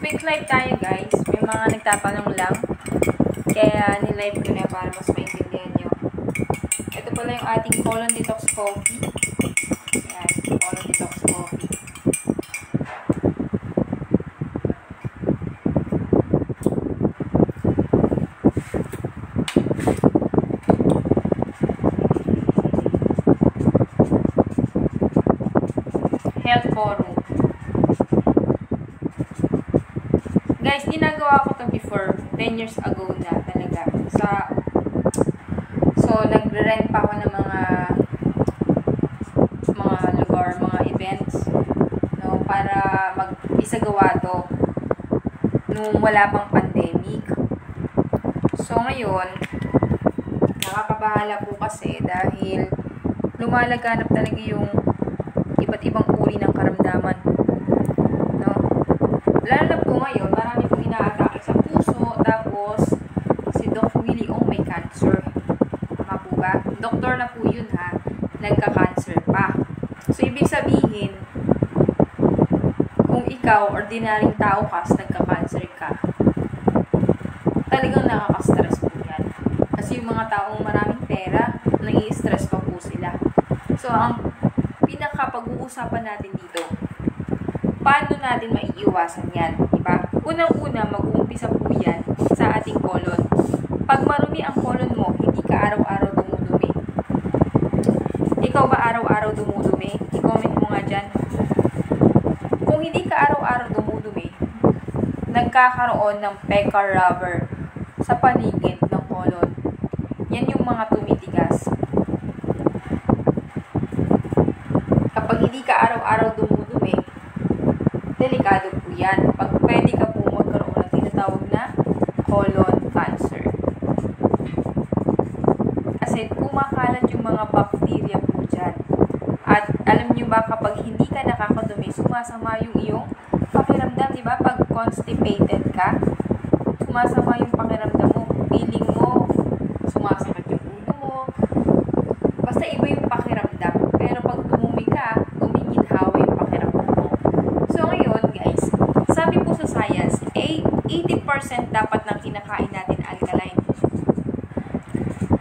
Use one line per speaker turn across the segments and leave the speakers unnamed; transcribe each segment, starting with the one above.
quick live tayo guys. May mga nagtatanong lang. Kaya nilive ko na para mas maintindihan nyo. Ito pala yung ating colon detox coffee. Ayan, colon detox coffee. Health Forum. Guys, ginagawa ko to before, 10 years ago na talaga. Sa, so, nagre-rent pa ako ng mga mga lugar, mga events, no, para mag-isagawa to nung wala pang pandemic. So, ngayon, nakakabahala po kasi dahil lumalaganap talaga yung iba't ibang uri ng karamdaman. No? Lalo na po ngayon, marami pong inaatake sa puso, tapos si Doc Willie Ong may cancer. Tama po ba? Doktor na po yun ha, nagka-cancer pa. So, ibig sabihin, kung ikaw, ordinaryong tao ka, nagka-cancer ka, talagang nakaka-stress po yan. Kasi yung mga taong maraming pera, nai-stress pa po sila. So, ang pinaka-pag-uusapan natin dito, paano natin maiiwasan yan, di ba? Unang-una, mag-uumpisa po yan sa ating colon. Pag marumi ang colon mo, hindi ka araw-araw dumudumi. Ikaw ba araw-araw dumudumi? I-comment mo nga dyan. Kung hindi ka araw-araw dumudumi, nagkakaroon ng peca rubber sa paligid ng colon. Yan yung mga tumitigas. Kapag hindi ka araw-araw dumudumi, delikado po yan. Pag pwede ka po magkaroon ng tinatawag na colon cancer. Kasi kumakalat yung mga bacteria po dyan. At alam nyo ba, kapag hindi ka nakakadumi, sumasama yung iyong pakiramdam, di ba? Pag constipated ka, sumasama yung pakiramdam mo. Feeling mo, sumasakit yung ulo mo. Basta iba yung pakiramdam. Pero pag tumumi ka, gumiginhawa yung pakiramdam mo. So ngayon, guys, sabi po sa science, eh, 80% dapat ng kinakain natin alkaline.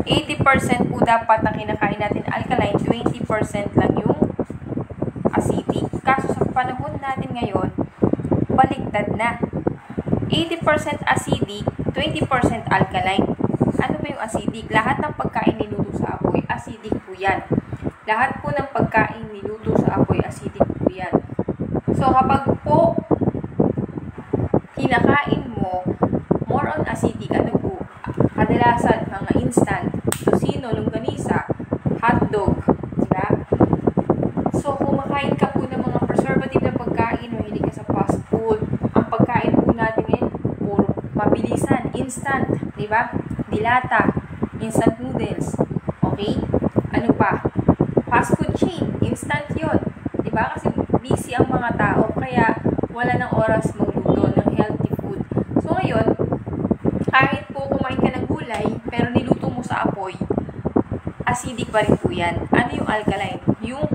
80% po dapat ng kinakain natin alkaline, 20% lang yung acidic. Kaso sa panahon natin ngayon, baligtad na. 80% acidic, 20% alkaline. Ano ba yung acidic? Lahat ng pagkain niluto sa apoy, acidic po yan. Lahat po ng pagkain niluto sa apoy, acidic po yan. So, kapag po kinakain ano po? Kadalasan, mga instant, tosino, longganisa, hotdog, diba? So, kumakain ka po ng mga preservative na pagkain, mahilig ka sa fast food, ang pagkain po natin ngayon, puro mabilisan, instant, di ba? Dilata, instant noodles, okay? Ano pa? Fast food chain, instant yon, di ba? Kasi busy ang mga tao, kaya wala ng oras magluto ng healthy food. So, ngayon, kahit po kumain ka ng gulay, pero niluto mo sa apoy, acidic pa rin po yan. Ano yung alkaline? Yung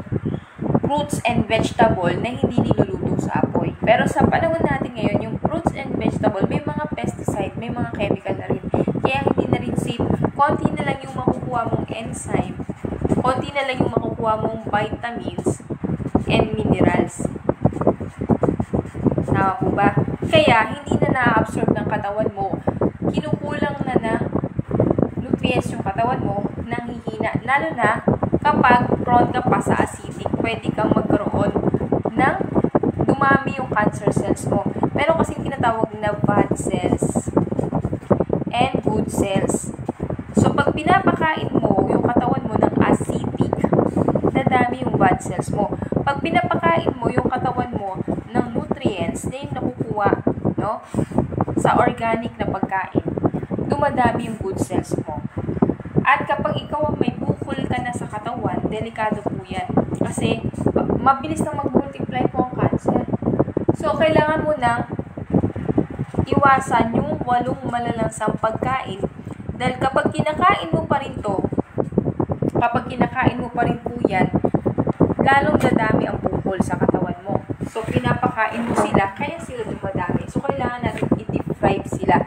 fruits and vegetable na hindi niluluto sa apoy. Pero sa panahon natin ngayon, yung fruits and vegetable, may mga pesticide, may mga chemical na rin. Kaya hindi na rin safe. Konti na lang yung makukuha mong enzyme. Konti na lang yung makukuha mong vitamins and minerals. Tama po ba? Kaya, hindi na na-absorb ng katawan mo. Kinukulang na ng nutrients yung katawan mo, nanghihina. Lalo na, kapag prone ka pa sa acidic, pwede kang magkaroon ng dumami yung cancer cells mo. Meron kasi tinatawag na bad cells and good cells. So, pag pinapakain mo yung katawan mo ng acidic, dadami yung bad cells mo. Pag pinapakain mo yung katawan mo ng nutrients na yung nakukuha no, sa organic na pagkain, dumadami yung good cells mo. At kapag ikaw ang may bukol ka na sa katawan, delikado po yan. Kasi mabilis na mag-multiply po ang cancer. So, kailangan mo nang iwasan yung walong malalansang pagkain. Dahil kapag kinakain mo pa rin to, kapag kinakain mo pa rin po yan, lalong dadami ang bukol sa katawan mo. So, pinapakain mo sila, kaya sila dumadami. So, kailangan natin i-deprive sila.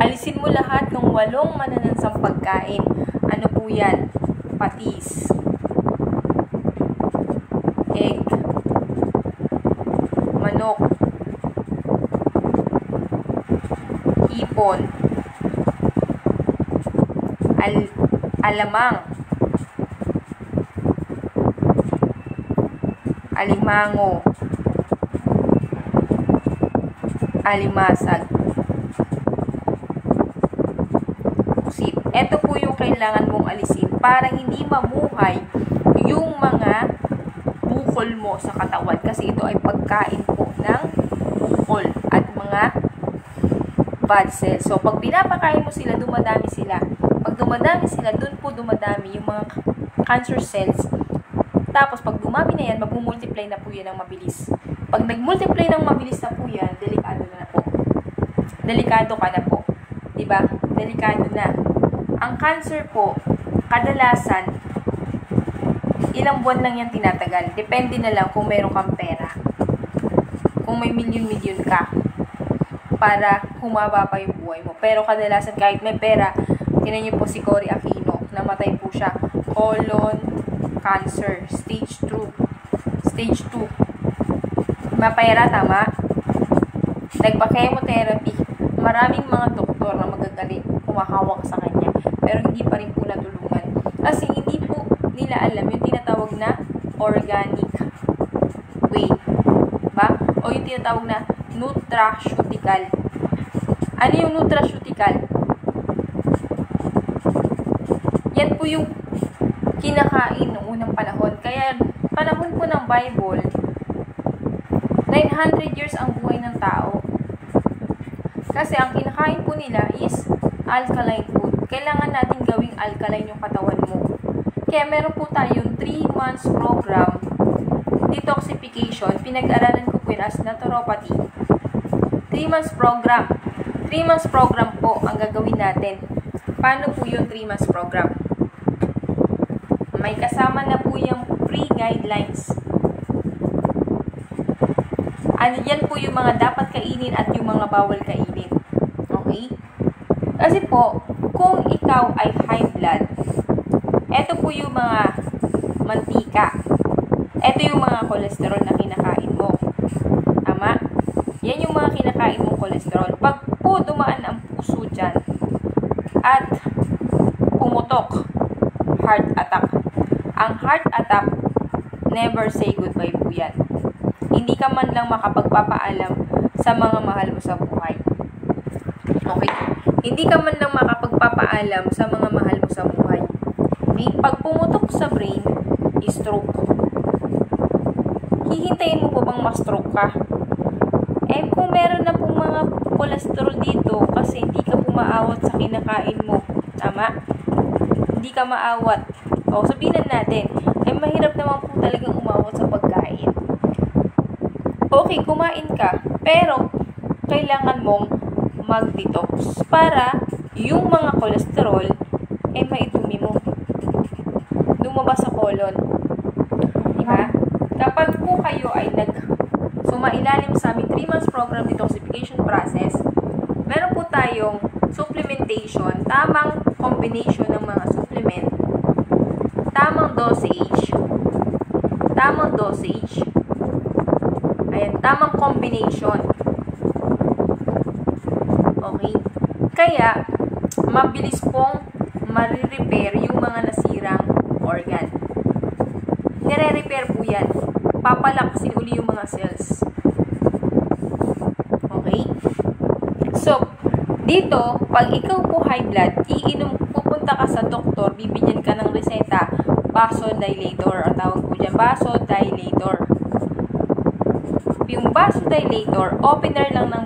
Alisin mo lahat ng walong mananansang pagkain. Ano po yan? Patis. Egg. Manok. Hipon. Al alamang. Alimango. Alimasag. Ito po yung kailangan mong alisin para hindi mamuhay yung mga bukol mo sa katawan kasi ito ay pagkain po ng bukol at mga bad cells. So, pag pinapakain mo sila, dumadami sila. Pag dumadami sila, dun po dumadami yung mga cancer cells. Tapos, pag dumami na yan, mag-multiply na po yan ng mabilis. Pag nag-multiply ng mabilis na po yan, delikado na po. Delikado ka na po. Diba? Delikado na. Ang cancer po, kadalasan, ilang buwan lang yan tinatagal. Depende na lang kung meron kang pera. Kung may milyon-milyon ka para humaba pa yung buhay mo. Pero kadalasan kahit may pera, tinan niyo po si Cory Aquino, namatay po siya. Colon cancer, stage 2. Stage 2. Mapera, tama? Nagpa-chemotherapy. Maraming mga doktor na magagaling kumahawak sa kanya. Pero hindi pa rin po natulungan. Kasi hindi po nila alam yung tinatawag na organic way. Ba? O yung tinatawag na nutraceutical. Ano yung nutraceutical? Yan po yung kinakain noong unang panahon. Kaya, panahon po ng Bible, 900 years ang buhay ng tao. Kasi ang kinakain po nila is alkaline. Kailangan natin gawing alkaline yung katawan mo. Kaya meron po tayong 3 months program detoxification. Pinag-aralan ko po yun as naturopathy. 3 months program. 3 months program po ang gagawin natin. Paano po yung 3 months program? May kasama na po yung free guidelines. Ano yan po yung mga dapat kainin at yung mga bawal kainin. Okay? Kasi po, kung ikaw ay high blood, eto po yung mga mantika. Eto yung mga kolesterol na kinakain mo. Tama? Yan yung mga kinakain mong kolesterol. Pag po dumaan ang puso dyan at pumutok, heart attack. Ang heart attack, never say goodbye po yan. Hindi ka man lang makapagpapaalam sa mga mahal mo sa buhay. Okay? Hindi ka man lang makapagpapaalam sa mga mahal mo sa buhay. Okay? Pag pumutok sa brain, stroke. Hihintayin mo po bang ma-stroke ka? Eh, kung meron na pong mga cholesterol dito kasi hindi ka pumaawat sa kinakain mo. Tama? Hindi ka maawat. O, sabihin natin, eh, mahirap naman po talagang umawat sa pagkain. Okay, kumain ka, pero kailangan mong mag-detox para yung mga cholesterol eh maitumi mo. Lumabas sa colon. Diba? Kapag po kayo ay nag sumailalim sa aming 3 months program detoxification process, meron po tayong supplementation, tamang combination ng mga supplement, tamang dosage, tamang dosage, ayan, tamang combination. Okay? Kaya, mabilis pong marirepair yung mga nasirang organ. Nire-repair po yan. Papalaksin uli yung mga cells. Okay? So, dito, pag ikaw po high blood, iinom, pupunta ka sa doktor, bibigyan ka ng reseta, vasodilator, ang tawag po dyan, vasodilator. Yung vasodilator, opener lang ng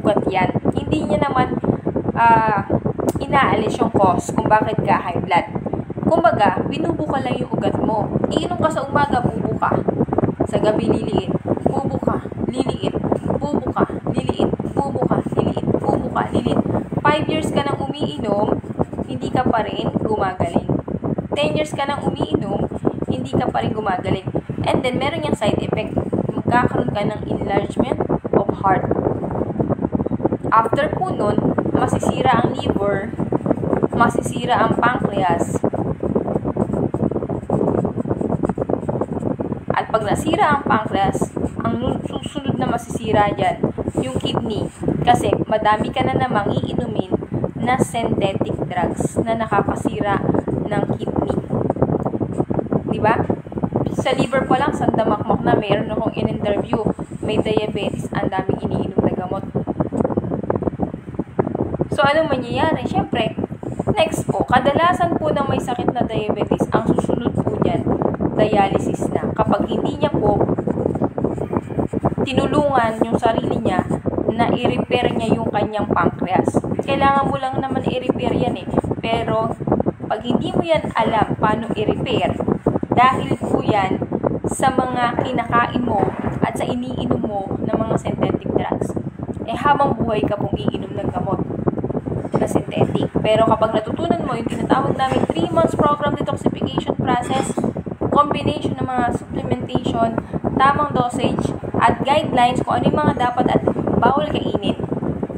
ugat yan. Hindi niya naman uh, inaalis yung cause kung bakit ka high blood. Kumbaga, binubuka lang yung ugat mo. Iinom ka sa umaga, bubuka. Sa gabi, liliit. Bubuka, liliit. Bubuka, liliit. Bubuka, liliit. Bubuka, liliit. 5 years ka nang umiinom, hindi ka pa rin gumagaling. 10 years ka nang umiinom, hindi ka pa rin gumagaling. And then, meron yung side effect. magkakaroon ka ng enlargement of heart. After po nun, masisira ang liver, masisira ang pancreas, at pag nasira ang pancreas, ang susunod na masisira dyan, yung kidney. Kasi madami ka na namang iinumin na synthetic drugs na nakakasira ng kidney. Di ba? Sa liver pa lang, sandamakmak na meron akong in-interview. May diabetes, ang daming iniinom na gamot. So, anong mangyayari? Siyempre, next po, kadalasan po ng may sakit na diabetes, ang susunod po dyan, dialysis na. Kapag hindi niya po tinulungan yung sarili niya na i-repair niya yung kanyang pancreas. Kailangan mo lang naman i-repair yan eh. Pero, pag hindi mo yan alam paano i-repair, dahil po yan sa mga kinakain mo at sa iniinom mo ng mga synthetic drugs, eh habang buhay ka pong iinom ng gamot na synthetic. Pero kapag natutunan mo yung tinatawag namin 3 months program detoxification process, combination ng mga supplementation, tamang dosage, at guidelines kung ano yung mga dapat at bawal kainin,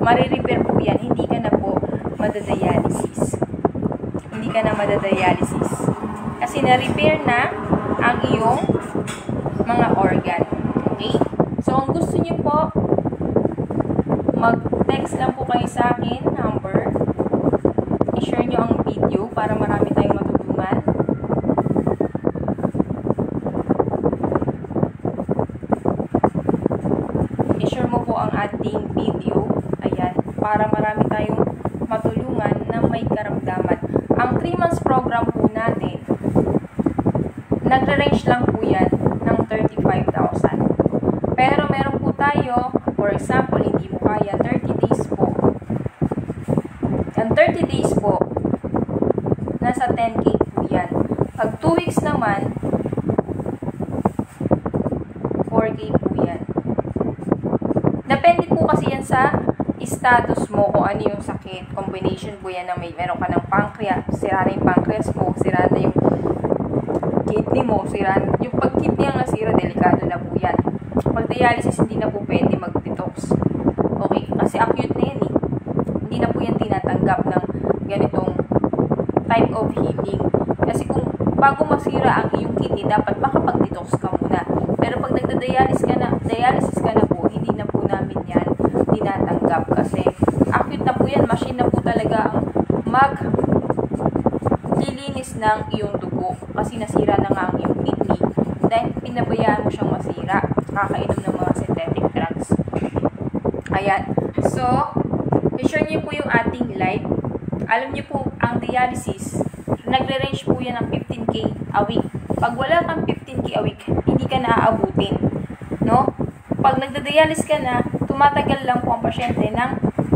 marirepair po yan. Hindi ka na po madadialysis. Hindi ka na madadialysis. Kasi na-repair na ang iyong mga organ. Okay? So, kung gusto niyo po, mag-text lang po kayo sa akin, number. I-share nyo ang video para marami tayong matutulungan. I-share mo po ang ating video. Ayan, para marami tayong matulungan na may karamdaman. Ang 3 months program po natin, nagre-range lang po yan ng 35,000. Pero meron po tayo, for example, hindi mo kaya 30 days po. Ang 30 days po, nasa 10k po yan. Pag 2 weeks naman, 4k po yan. Depende po kasi yan sa status mo kung ano yung sakit. Combination po yan na may meron ka ng pancreas, sira na yung pancreas mo, sira na yung kidney mo, sira yung pag kidney ang nasira, delikado na po yan. Pag dialysis, hindi na po pwede mag-detox. Okay, kasi acute na yan eh. Hindi na po yan tinatanggap ng ganitong type of healing. Kasi kung bago masira ang iyong kidney, dapat makapag-detox ka muna. Pero pag nagda-dialysis ka na, dialysis ka na hindi na po namin yan tinatanggap. Kasi acute na po yan, machine na po talaga ang mag lilinis ng iyong dugo kasi nasira na nga ang iyong kidney. Dahil pinabayaan mo siyang masira kakainom ng mga synthetic drugs. Ayan. So i-share niyo po yung ating live. Alam niyo po ang dialysis nagre-range po yan ng 15k a week. Pag wala kang 15k a week hindi ka naaabutin no pag nagda-dialysis ka na tumatagal lang po ang pasyente ng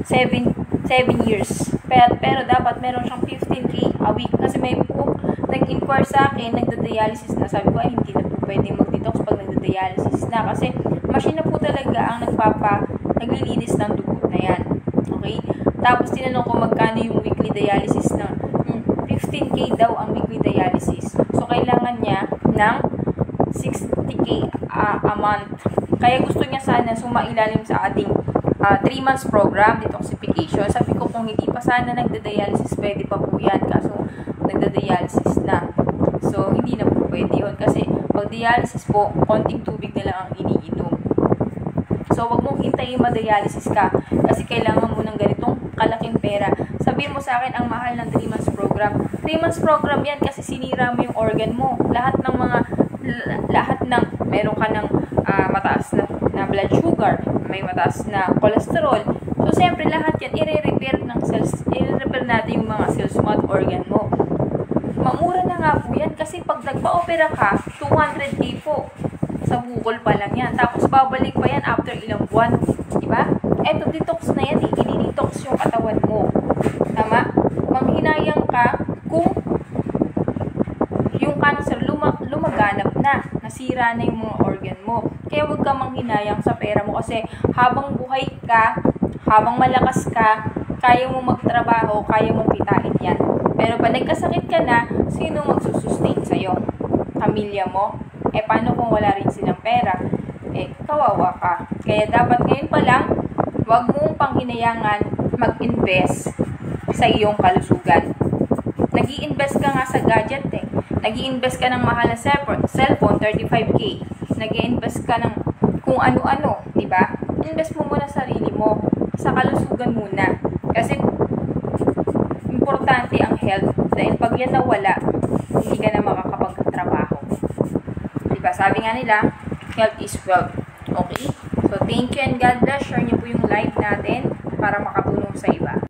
7 7 years. Pero, pero dapat meron siyang 15k a week. Kasi may po nag-inquire sa akin, nagda-dialysis na. Sabi ko, ay hindi na po pwede mag-detox pag nagda-dialysis na. Kasi machine na po talaga ang nagpapa, naglilinis ng dugo na yan. Okay? Tapos tinanong ko magkano yung weekly dialysis na. Hmm, 15k daw ang weekly dialysis. So, kailangan niya ng 60k uh, a month. Kaya gusto niya sana sumailalim sa ating 3 uh, months program, detoxification. Sabi ko kung hindi pa sana nagda-dialysis, pwede pa po yan. Kaso nagda-dialysis na. So, hindi na po pwede yun. Kasi pag dialysis po, konting tubig na lang ang iniinom. So, wag mong hintayin ma-dialysis ka. Kasi kailangan mo ng ganitong kalaking pera. Sabihin mo sa akin, ang mahal ng 3 months program. 3 months program yan kasi sinira mo yung organ mo. Lahat ng mga, lahat ng, meron ka ng uh, mataas na, na blood sugar, may mataas na cholesterol. So, siyempre, lahat yan, i-repair ng cells, i-repair natin yung mga cells mo at organ mo. Mamura na nga po yan kasi pag nagpa-opera ka, 200k po. Sa bukol pa lang yan. Tapos, babalik pa yan after ilang buwan. Diba? Eto, detox na yan eh. I-detox yung katawan mo. Tama? Manghinayang ka kung yung cancer luma, lumaganap na. Nasira na yung mga organ mo. Kaya huwag ka manghinayang sa pera mo kasi habang buhay ka, habang malakas ka, kaya mo magtrabaho, kaya mong kitain yan. Pero pag nagkasakit ka na, sino magsusustain sa'yo? Pamilya mo? Eh, paano kung wala rin silang pera? eh, kawawa ka. Kaya dapat ngayon pa lang, huwag mong panghinayangan mag-invest sa iyong kalusugan. nag invest ka nga sa gadget eh. Nag invest ka ng mahal na cellphone, 35k. nag invest ka ng kung ano-ano, di ba? Invest mo muna sarili mo sa kalusugan muna. Kasi importante ang health dahil pag yan nawala, hindi ka na makakapagtrabaho. Di ba? Sabi nga nila, health is wealth. Okay? So, thank you and God bless. Share niyo po yung live natin para makatulong sa iba.